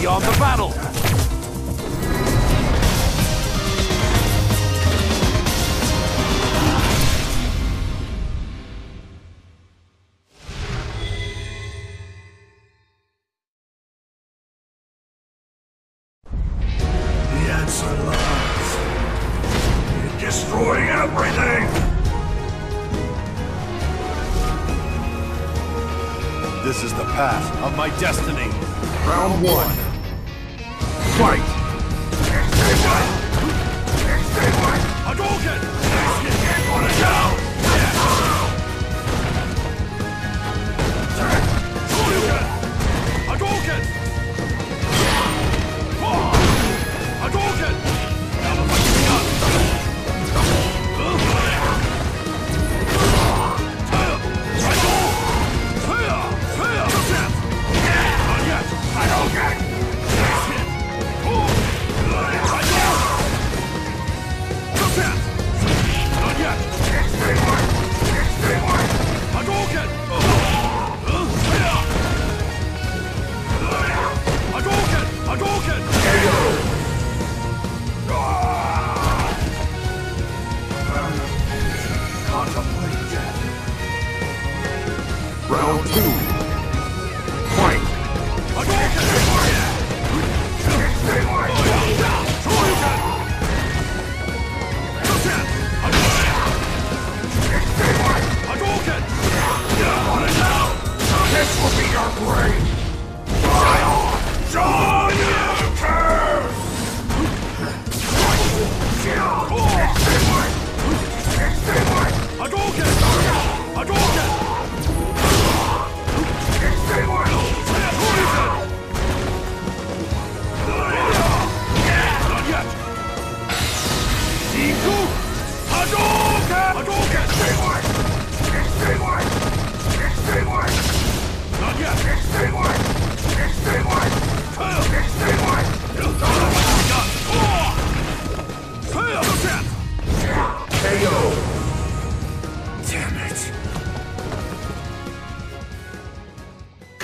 beyond the battle. The answer lies. Destroying everything! This is the path of my destiny. Round one. Fight!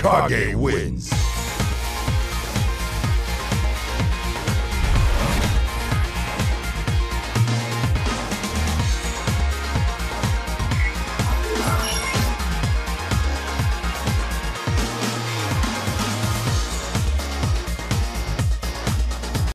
Kage wins.